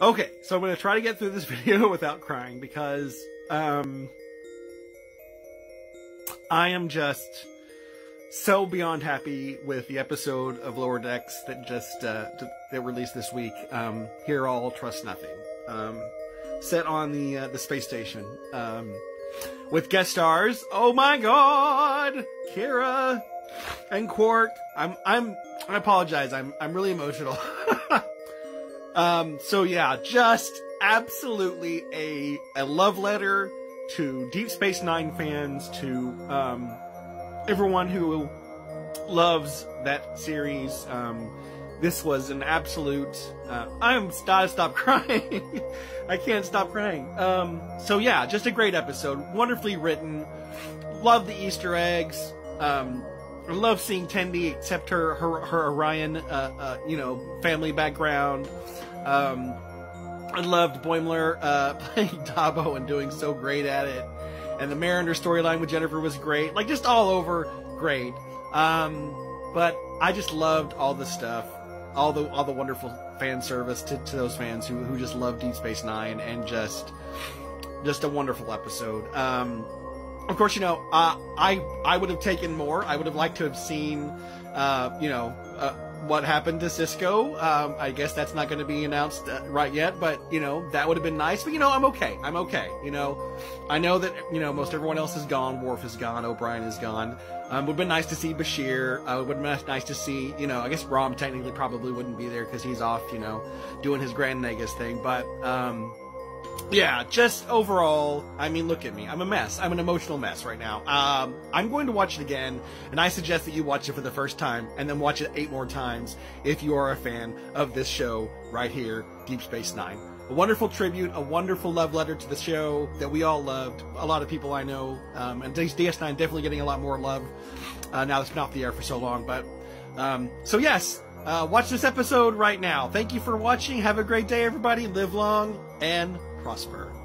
Okay, so I'm going to try to get through this video without crying because um, I am just so beyond happy with the episode of Lower Decks that just uh, that released this week. Um, Hear All, Trust Nothing. Um, set on the uh, the space station um, with guest stars. Oh my God, Kira and Quark. I'm I'm I apologize. I'm I'm really emotional. um, so yeah, just absolutely a a love letter to Deep Space Nine fans, to um, everyone who loves that series. Um, this was an absolute. Uh, I'm gotta stop crying. I can't stop crying. Um, so yeah, just a great episode, wonderfully written. Love the Easter eggs. Um, I love seeing Tendi accept her her, her Orion, uh, uh, you know, family background. Um, I loved Boimler uh, playing Dabo and doing so great at it, and the Mariner storyline with Jennifer was great. Like just all over great. Um, but I just loved all the stuff, all the all the wonderful fan service to, to those fans who who just love Deep Space Nine and just just a wonderful episode. Um, of course, you know, uh, I I would have taken more. I would have liked to have seen, uh, you know, uh, what happened to Sisko. Um, I guess that's not going to be announced uh, right yet, but you know, that would have been nice. But you know, I'm okay. I'm okay. You know, I know that you know most everyone else is gone. Worf is gone. O'Brien is gone. Um, would have been nice to see Bashir. Uh, would have been nice to see, you know, I guess Rom technically probably wouldn't be there because he's off, you know, doing his Grand Nagus thing. But um, yeah, just overall, I mean, look at me. I'm a mess. I'm an emotional mess right now. Um, I'm going to watch it again, and I suggest that you watch it for the first time and then watch it eight more times if you are a fan of this show right here, Deep Space Nine. A wonderful tribute, a wonderful love letter to the show that we all loved. A lot of people I know, um, and DS9 definitely getting a lot more love uh, now it's been off the air for so long. But um, so yes, uh, watch this episode right now. Thank you for watching. Have a great day, everybody. Live long and prosper.